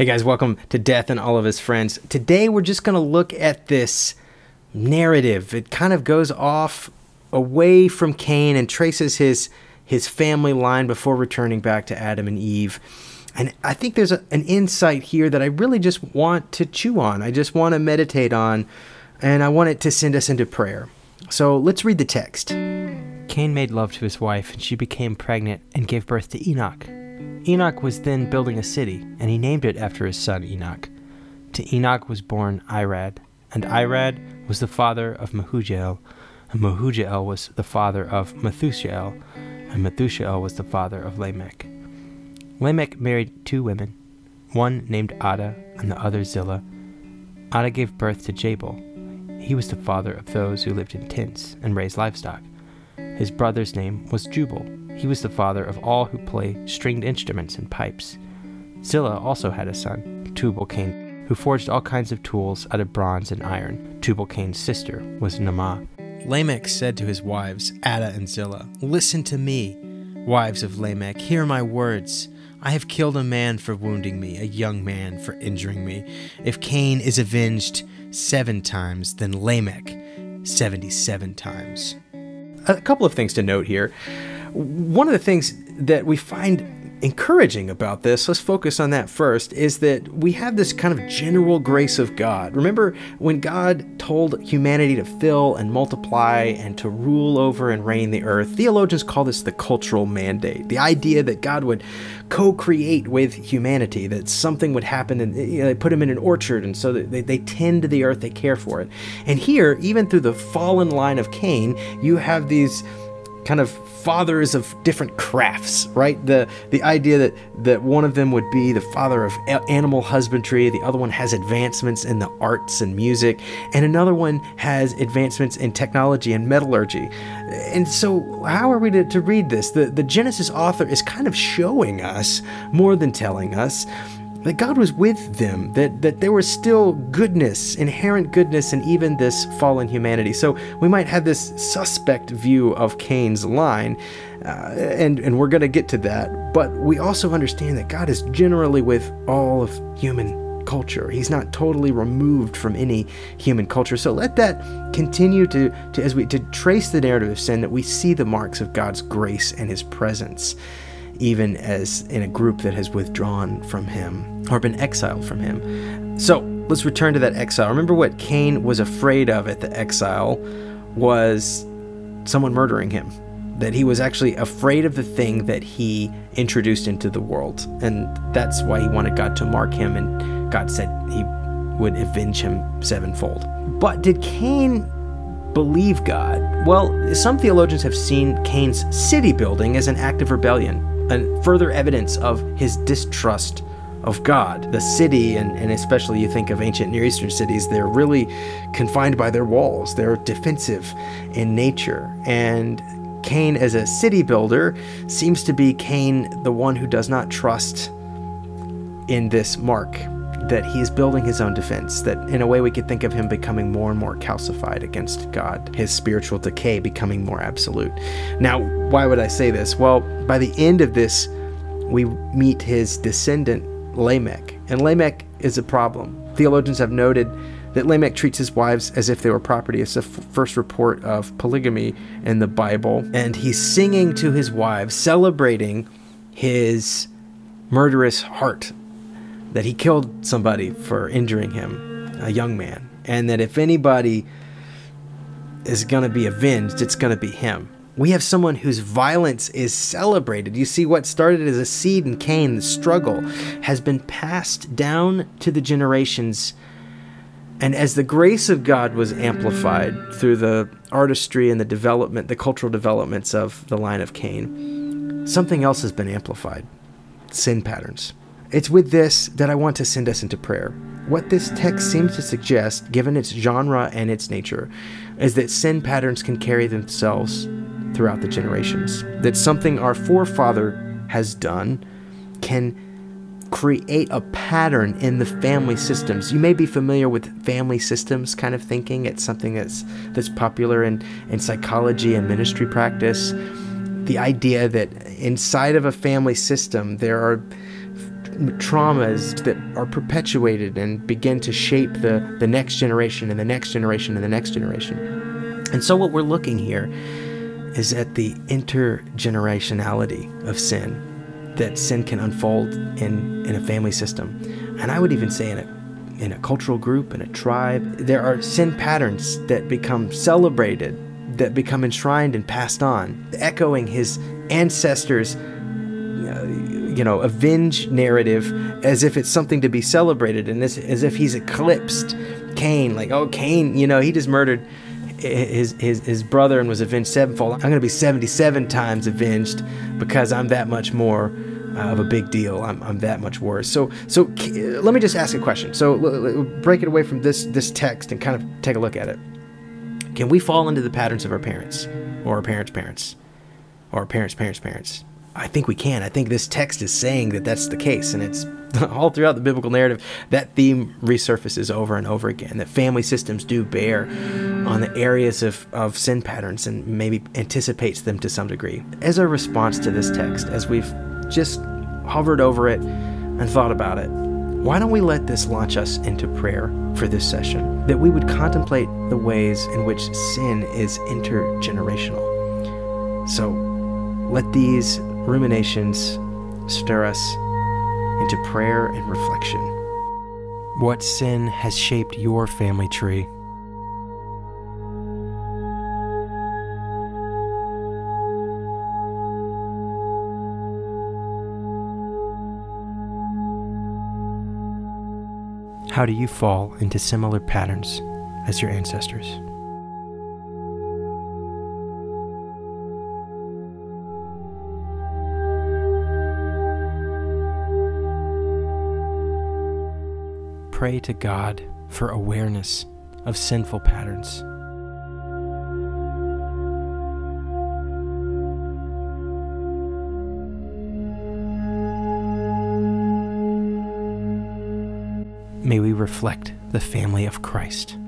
Hey guys, welcome to Death and All of His Friends. Today we're just going to look at this narrative. It kind of goes off away from Cain and traces his his family line before returning back to Adam and Eve. And I think there's a, an insight here that I really just want to chew on. I just want to meditate on, and I want it to send us into prayer. So let's read the text. Cain made love to his wife, and she became pregnant and gave birth to Enoch. Enoch was then building a city, and he named it after his son Enoch. To Enoch was born Irad, and Irad was the father of Mehujael, and Mehujael was the father of Methushael, and Methushael was the father of Lamech. Lamech married two women, one named Adah and the other Zillah. Adah gave birth to Jabal. He was the father of those who lived in tents and raised livestock. His brother's name was Jubal. He was the father of all who play stringed instruments and pipes. Zillah also had a son, Tubal Cain, who forged all kinds of tools out of bronze and iron. Tubal Cain's sister was Naamah. Lamech said to his wives, Adah and Zillah, Listen to me, wives of Lamech, hear my words. I have killed a man for wounding me, a young man for injuring me. If Cain is avenged seven times, then Lamech 77 times. A couple of things to note here. One of the things that we find encouraging about this, let's focus on that first, is that we have this kind of general grace of God. Remember when God told humanity to fill and multiply and to rule over and reign the earth? Theologians call this the cultural mandate. The idea that God would co create with humanity, that something would happen and you know, they put him in an orchard and so they, they tend to the earth, they care for it. And here, even through the fallen line of Cain, you have these kind of fathers of different crafts, right? The the idea that that one of them would be the father of animal husbandry, the other one has advancements in the arts and music, and another one has advancements in technology and metallurgy. And so, how are we to, to read this? The the Genesis author is kind of showing us more than telling us that God was with them, that, that there was still goodness, inherent goodness in even this fallen humanity. So we might have this suspect view of Cain's line, uh, and, and we're going to get to that, but we also understand that God is generally with all of human culture. He's not totally removed from any human culture. So let that continue to, to as we to trace the narrative of sin that we see the marks of God's grace and his presence even as in a group that has withdrawn from him or been exiled from him. So let's return to that exile. Remember what Cain was afraid of at the exile was someone murdering him. That he was actually afraid of the thing that he introduced into the world. And that's why he wanted God to mark him, and God said he would avenge him sevenfold. But did Cain believe God? Well, some theologians have seen Cain's city building as an act of rebellion further evidence of his distrust of God. The city, and, and especially you think of ancient Near Eastern cities, they're really confined by their walls. They're defensive in nature. And Cain, as a city builder, seems to be Cain, the one who does not trust in this mark that he is building his own defense, that in a way we could think of him becoming more and more calcified against God, his spiritual decay becoming more absolute. Now, why would I say this? Well, by the end of this, we meet his descendant, Lamech, and Lamech is a problem. Theologians have noted that Lamech treats his wives as if they were property. It's the first report of polygamy in the Bible. And he's singing to his wives, celebrating his murderous heart that he killed somebody for injuring him, a young man, and that if anybody is going to be avenged, it's going to be him. We have someone whose violence is celebrated. You see, what started as a seed in Cain, the struggle, has been passed down to the generations. And as the grace of God was amplified through the artistry and the development, the cultural developments of the line of Cain, something else has been amplified sin patterns. It's with this that I want to send us into prayer. What this text seems to suggest, given its genre and its nature, is that sin patterns can carry themselves throughout the generations. That something our forefather has done can create a pattern in the family systems. You may be familiar with family systems kind of thinking. It's something that's that's popular in, in psychology and ministry practice. The idea that inside of a family system there are traumas that are perpetuated and begin to shape the, the next generation and the next generation and the next generation. And so, what we're looking here is at the intergenerationality of sin that sin can unfold in, in a family system. And I would even say in a in a cultural group, in a tribe, there are sin patterns that become celebrated, that become enshrined and passed on, echoing his ancestors' you know, avenge narrative as if it's something to be celebrated and this, as if he's eclipsed Cain. Like, oh, Cain, you know, he just murdered his, his, his brother and was avenged sevenfold. I'm going to be 77 times avenged because I'm that much more uh, of a big deal. I'm, I'm that much worse. So, so let me just ask a question. So, break it away from this, this text and kind of take a look at it. Can we fall into the patterns of our parents or our parents' parents or our parents' parents' parents? I think we can. I think this text is saying that that's the case, and it's all throughout the biblical narrative that theme resurfaces over and over again. That family systems do bear on the areas of, of sin patterns and maybe anticipates them to some degree. As a response to this text, as we've just hovered over it and thought about it, why don't we let this launch us into prayer for this session? That we would contemplate the ways in which sin is intergenerational. So let these ruminations stir us into prayer and reflection. What sin has shaped your family tree? How do you fall into similar patterns as your ancestors? Pray to God for awareness of sinful patterns. May we reflect the family of Christ.